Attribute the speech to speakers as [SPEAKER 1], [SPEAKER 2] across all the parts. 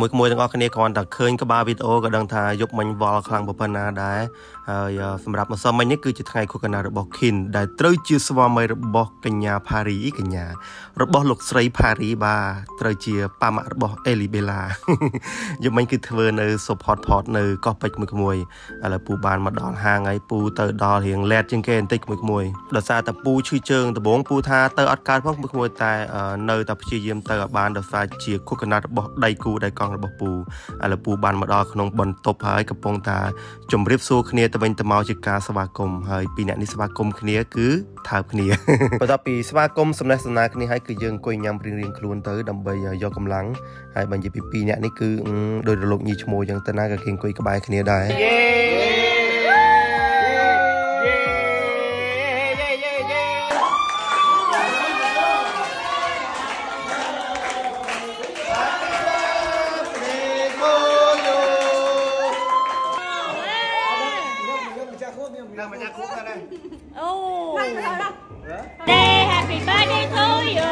[SPEAKER 1] មួយមួយទាំងអស់គ្នាគ្រាន់តែឃើញក្បាលវីដេអូក៏ដឹងថាយប់មិញវល់ខ្លាំងប៉ុណ្ណាដែរហើយសម្រាប់ម្សិលមិញនេះគឺជាថ្ងៃខួបកំណើតរបស់ Kin ដែលត្រូវជាស្វាមីរបស់កញ្ញាផារីកញ្ញារបស់លោកស្រីផារីបាទត្រូវជាប៉ាម៉ាក់របស់អេលីបេឡាយប់មិញគឺធ្វើនៅ support pot នៅកោះពេជ្រមួយក្មួយឥឡូវពូបានមកដល់ហាងហើយពូទៅដល់រៀងឡែតជាងគេបន្តិចមួយក្មួយដោយសារតែពូឈឺជើងដំបងពូថាទៅអត់កើតផងមួយក្មួយតែនៅតែព្យាយាមទៅឲ្យបានដោយសារជាខួបកំណើតរបស់ដៃគូដៃកង់របស់ពូឥឡូវពូបានមកដល់ក្នុងបន្ទប់ហើយកំពុងតែជម្រាបសួរគ្នាទៅវិញទៅមកជាការស្វាគមន៍ហើយពីអ្នកនេះស្វាគមន៍គ្នាគឺថើបគ្នាបន្ទាប់ពីស្វាគមន៍សំណេះសំណាលគ្នាហើយគឺយើងអង្គុយញ៉ាំរៀងរៀងខ្លួនទៅដើម្បីយកកម្លាំងហើយបើនិយាយពីពីរអ្នកនេះគឺដោយរលកញីឈ្មោះអញ្ចឹងទៅណាក៏គេអង្គុយក្បែរគ្នាដែរយេ Oh, Đây, happy birthday to you.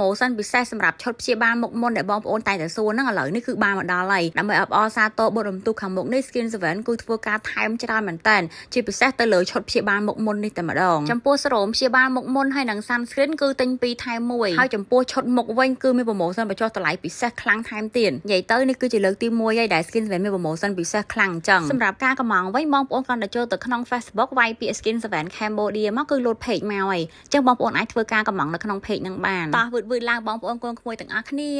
[SPEAKER 2] ម៉ូសិនពិសេសសម្រាប់ឈុតព្យាបាលមុខមុនដែលបងប្អូនតែតែសួរហ្នឹងឥឡូវនេះគឺបានមកដល់ហើយដើម្បីអបអរសាទរបុត្ររំទុះខាងមុខនេះ Skin 7គឺធ្វើការថែមច្រើនមែនតើជាពិសេសទៅលើឈុតព្យាបាលមុខមុននេះតែម្ដងចំពោះស្រោមព្យាបាលមុខមុនហើយនិង sunscreen គឺទិញពីរថែមមួយហើយចំពោះឈុតមុខវិញគឺមានប្រម៉ូសិនបញ្ចុះតម្លៃពិសេសខ្លាំងថែមទៀតនិយាយទៅនេះគឺជាលើកទី1ហើយដែល Skin 7មានប្រម៉ូសិនពិសេសខ្លាំងអញ្ចឹងសម្រាប់ការកម្មងវិញបងប្អូនគ្រាន់តែចូលទៅក្នុង Facebook វាយពាក្យ Skin 7 Cambodia មកគឺលោត page មកហើយអញ្ចឹងបងប្អូនអាចធ្វើការកម្មងនៅក្នុង page ហ្នឹងបានតោះវឺតវឺតឡើងបងប្អូនកូនក្មួយទាំងអស់គ្នា